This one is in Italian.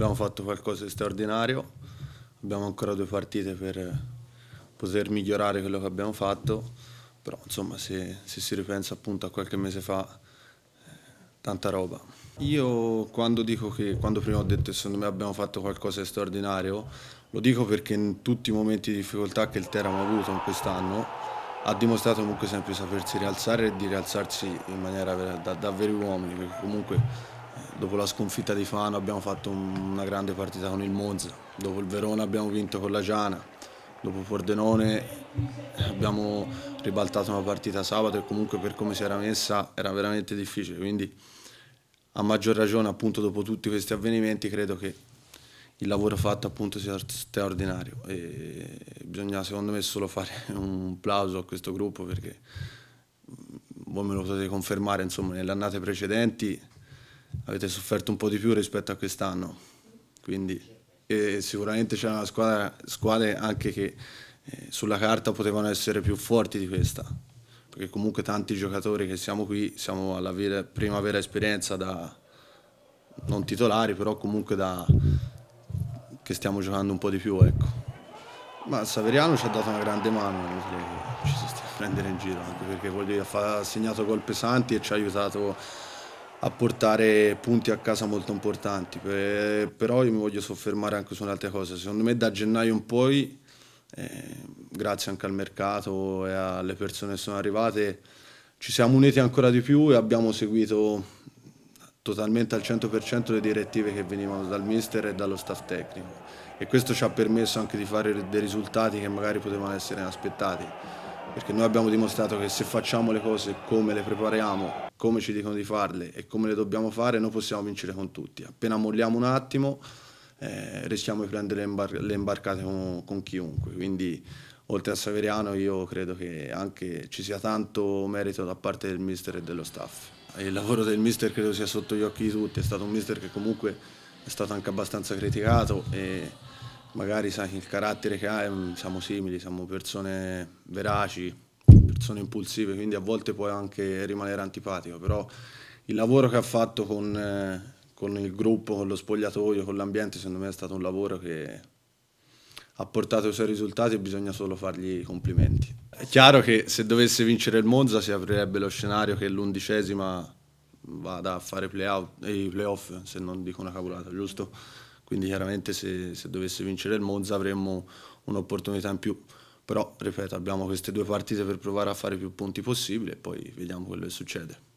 abbiamo fatto qualcosa di straordinario, abbiamo ancora due partite per poter migliorare quello che abbiamo fatto, però insomma se, se si ripensa appunto a qualche mese fa, eh, tanta roba. Io quando dico che, quando prima ho detto che secondo me abbiamo fatto qualcosa di straordinario, lo dico perché in tutti i momenti di difficoltà che il Teramo ha avuto in quest'anno, ha dimostrato comunque sempre di sapersi rialzare e di rialzarsi in maniera da, da veri uomini, perché comunque Dopo la sconfitta di Fano abbiamo fatto una grande partita con il Monza, dopo il Verona abbiamo vinto con la Giana, dopo Pordenone abbiamo ribaltato una partita sabato e comunque per come si era messa era veramente difficile, quindi a maggior ragione appunto dopo tutti questi avvenimenti credo che il lavoro fatto appunto sia straordinario. E bisogna secondo me solo fare un plauso a questo gruppo perché voi me lo potete confermare insomma nelle annate precedenti avete sofferto un po' di più rispetto a quest'anno, quindi sicuramente squadra, squadre anche che eh, sulla carta potevano essere più forti di questa, perché comunque tanti giocatori che siamo qui siamo alla vera, prima vera esperienza da non titolari, però comunque da che stiamo giocando un po' di più, ecco. Ma Saveriano ci ha dato una grande mano, ci si stia a prendere in giro, anche perché ha segnato gol pesanti e ci ha aiutato a portare punti a casa molto importanti, però io mi voglio soffermare anche su un'altra cosa, secondo me da gennaio in poi, eh, grazie anche al mercato e alle persone che sono arrivate, ci siamo uniti ancora di più e abbiamo seguito totalmente al 100% le direttive che venivano dal mister e dallo staff tecnico. E questo ci ha permesso anche di fare dei risultati che magari potevano essere inaspettati perché noi abbiamo dimostrato che se facciamo le cose come le prepariamo, come ci dicono di farle e come le dobbiamo fare, noi possiamo vincere con tutti. Appena molliamo un attimo eh, rischiamo di prendere le, imbar le imbarcate con, con, chiunque, quindi oltre a Saveriano io credo che anche ci sia tanto merito da parte del mister e dello staff. Il lavoro del mister credo sia sotto gli occhi di tutti, è stato un mister che comunque è stato anche abbastanza criticato e magari sai, il carattere che ha, siamo simili, siamo persone veraci, persone impulsive, quindi a volte può anche rimanere antipatico, però il lavoro che ha fatto con, eh, con il gruppo, con lo spogliatoio, con l'ambiente, secondo me è stato un lavoro che ha portato i suoi risultati e bisogna solo fargli i complimenti. È chiaro che se dovesse vincere il Monza si aprirebbe lo scenario che l'undicesima vada a fare play-out, i play-off, se non dico una cavolata, giusto? Quindi chiaramente se, se dovesse vincere il Monza avremmo un'opportunità in più, però ripeto abbiamo queste due partite per provare a fare più punti possibili e poi vediamo quello che succede.